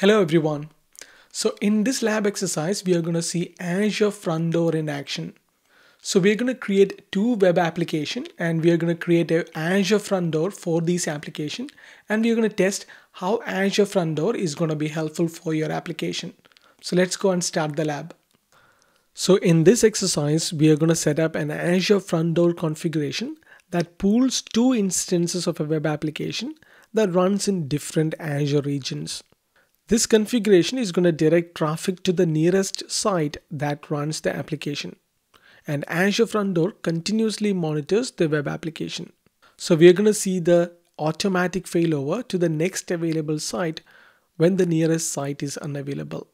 Hello everyone. So in this lab exercise, we are going to see Azure Front Door in action. So we're going to create two web application and we are going to create a Azure Front Door for this application. And we're going to test how Azure Front Door is going to be helpful for your application. So let's go and start the lab. So in this exercise, we are going to set up an Azure Front Door configuration that pools two instances of a web application that runs in different Azure regions. This configuration is going to direct traffic to the nearest site that runs the application. And Azure Front Door continuously monitors the web application. So we are going to see the automatic failover to the next available site when the nearest site is unavailable.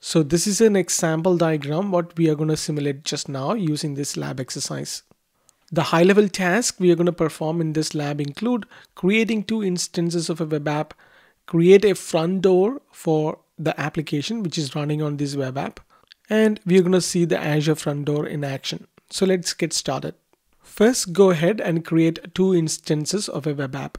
So this is an example diagram what we are going to simulate just now using this lab exercise. The high level tasks we are going to perform in this lab include creating two instances of a web app create a front door for the application which is running on this web app and we're going to see the Azure front door in action. So let's get started. First go ahead and create two instances of a web app.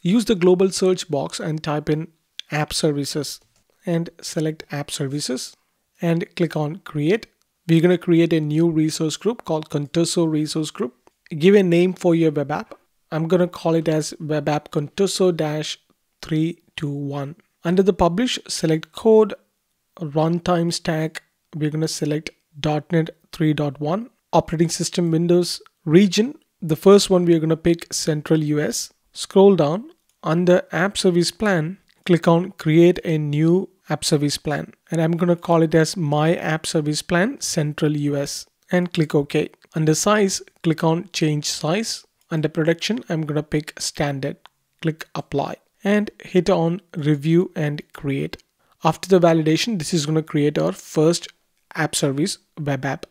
Use the global search box and type in app services and select app services and click on create. We're going to create a new resource group called Contoso resource group. Give a name for your web app. I'm going to call it as web app contoso-3 to 1. Under the publish, select code, runtime stack, we're going to select .NET 3.1, operating system Windows, region, the first one we're going to pick Central US. Scroll down, under app service plan, click on create a new app service plan and I'm going to call it as my app service plan Central US and click OK. Under size, click on change size. Under production, I'm going to pick standard. Click apply and hit on review and create. After the validation, this is going to create our first app service web app.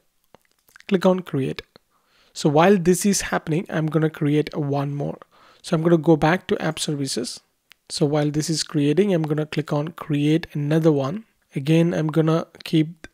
Click on create. So while this is happening, I'm going to create one more. So I'm going to go back to app services. So while this is creating, I'm going to click on create another one. Again, I'm going to keep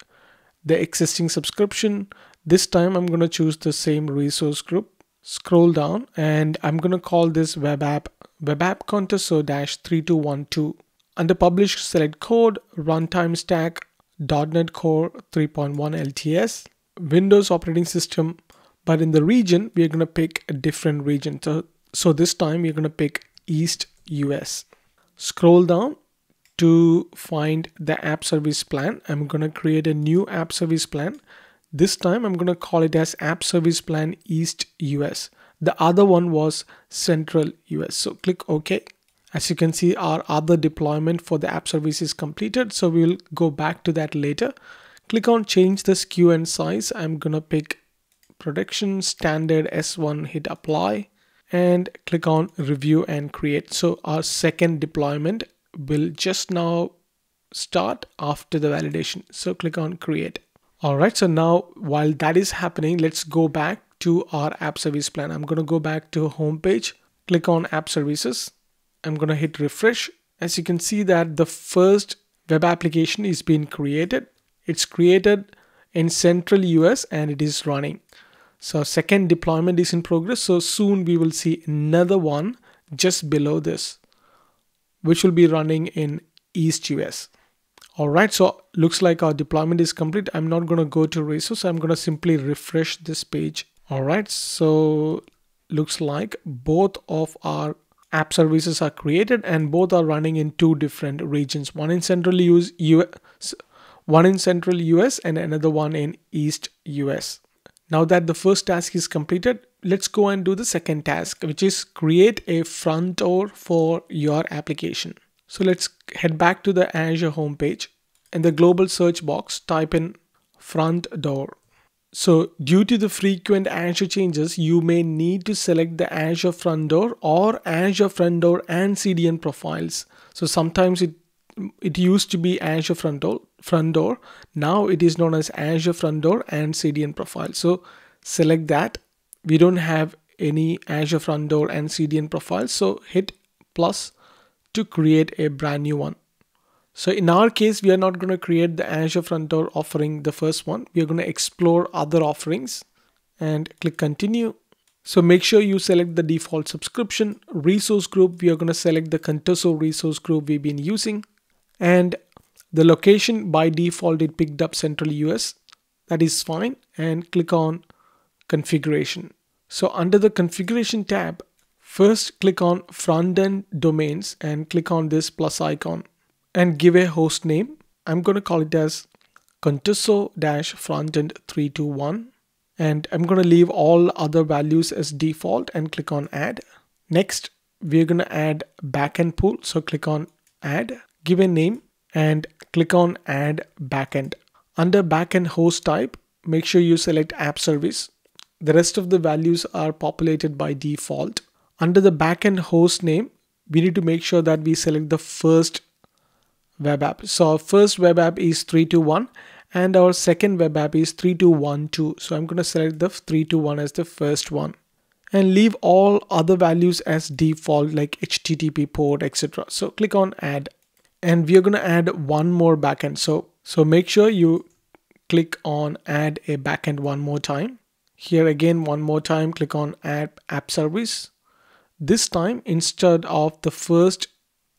the existing subscription. This time I'm going to choose the same resource group. Scroll down and I'm going to call this web app web app contoso-3212. Under publish, select code, runtime stack, .NET Core 3.1 LTS, Windows operating system, but in the region, we're going to pick a different region. So, so this time we're going to pick East US. Scroll down to find the app service plan. I'm going to create a new app service plan. This time I'm going to call it as app service plan East US. The other one was Central US. So click OK. As you can see, our other deployment for the app service is completed. So we'll go back to that later. Click on change the SKU and size. I'm going to pick production standard S1, hit apply and click on review and create. So our second deployment will just now start after the validation. So click on create. All right, so now while that is happening, let's go back to our app service plan. I'm going to go back to home page, click on app services. I'm going to hit refresh. As you can see that the first web application is being created. It's created in central US and it is running. So second deployment is in progress. So soon we will see another one just below this, which will be running in East US. All right, so looks like our deployment is complete. I'm not going to go to resource. I'm going to simply refresh this page all right, so looks like both of our app services are created and both are running in two different regions. One in central US, one in central US and another one in east US. Now that the first task is completed, let's go and do the second task, which is create a front door for your application. So let's head back to the Azure homepage. In the global search box, type in front door. So due to the frequent Azure changes, you may need to select the Azure Front Door or Azure Front Door and CDN profiles. So sometimes it it used to be Azure Front Door, Front Door. Now it is known as Azure Front Door and CDN profile. So select that. We don't have any Azure Front Door and CDN profiles. So hit plus to create a brand new one. So in our case, we are not going to create the Azure Front Door offering, the first one. We are going to explore other offerings and click continue. So make sure you select the default subscription resource group. We are going to select the Contoso resource group we've been using and the location by default it picked up central US that is fine and click on configuration so under the configuration tab first click on front end domains and click on this plus icon and give a host name I'm going to call it as contoso-frontend 321 and I'm going to leave all other values as default and click on add. Next, we're going to add backend pool. So click on add, give a name and click on add backend. Under backend host type, make sure you select app service. The rest of the values are populated by default. Under the backend host name, we need to make sure that we select the first web app. So our first web app is 321 and our second web app is 3212 so I'm going to select the 321 as the first one and leave all other values as default like HTTP port etc so click on add and we are going to add one more backend. So so make sure you click on add a backend one more time. Here again one more time click on add app service. This time instead of the first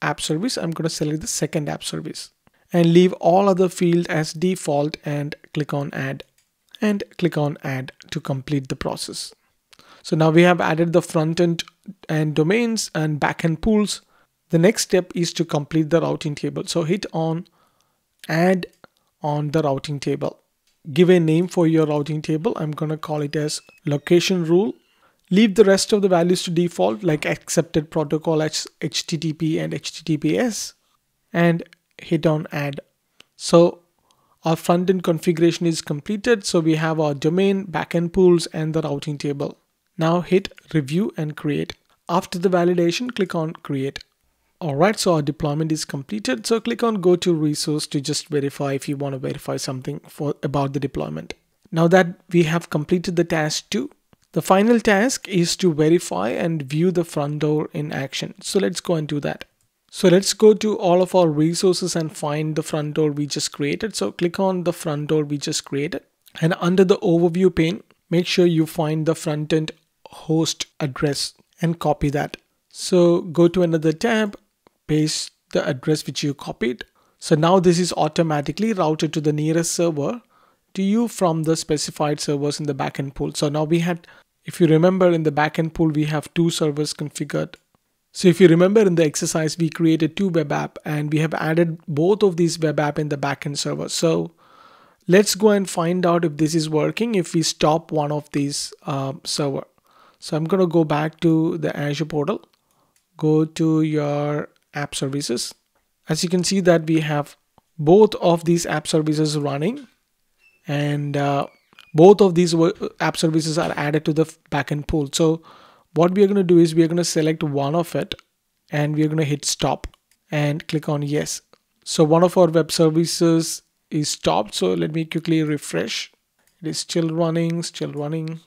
app service I'm going to select the second app service and leave all other fields as default and click on add and click on add to complete the process. So now we have added the front end and domains and backend pools. The next step is to complete the routing table. So hit on add on the routing table. Give a name for your routing table. I'm going to call it as location rule. Leave the rest of the values to default like accepted protocol as HTTP and HTTPS and hit on add. So our front end configuration is completed. So we have our domain, backend pools, and the routing table. Now hit review and create. After the validation, click on create. Alright, so our deployment is completed. So click on go to resource to just verify if you want to verify something for about the deployment. Now that we have completed the task two, the final task is to verify and view the front door in action. So let's go and do that. So let's go to all of our resources and find the front door we just created. So click on the front door we just created and under the overview pane, make sure you find the front end host address and copy that. So go to another tab, paste the address which you copied. So now this is automatically routed to the nearest server to you from the specified servers in the backend pool. So now we had, if you remember in the backend pool, we have two servers configured so if you remember in the exercise, we created two web app and we have added both of these web app in the backend server. So let's go and find out if this is working if we stop one of these uh, server. So I'm going to go back to the Azure portal, go to your app services. As you can see that we have both of these app services running and uh, both of these app services are added to the backend pool. So what we are going to do is we are going to select one of it and we are going to hit stop and click on yes. So one of our web services is stopped. So let me quickly refresh. It is still running, still running.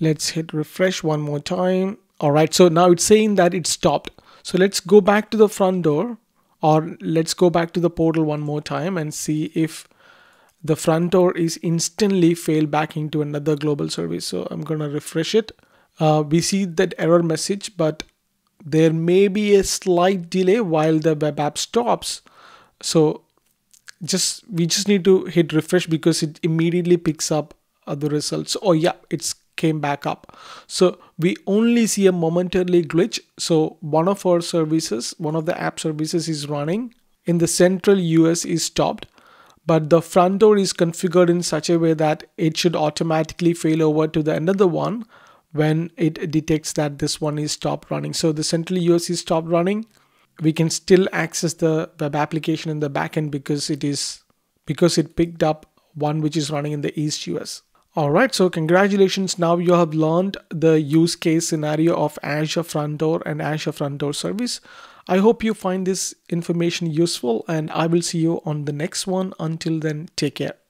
Let's hit refresh one more time. All right, so now it's saying that it stopped. So let's go back to the front door or let's go back to the portal one more time and see if the front door is instantly failed back into another global service. So I'm going to refresh it uh, we see that error message, but there may be a slight delay while the web app stops. So just we just need to hit refresh because it immediately picks up the results. Oh yeah, it's came back up. So we only see a momentarily glitch. So one of our services, one of the app services is running in the central US is stopped, but the front door is configured in such a way that it should automatically fail over to the another one when it detects that this one is stopped running. So the central US is stopped running. We can still access the web application in the backend because it is because it picked up one which is running in the East US. Alright, so congratulations. Now you have learned the use case scenario of Azure Front Door and Azure Front Door Service. I hope you find this information useful and I will see you on the next one. Until then, take care.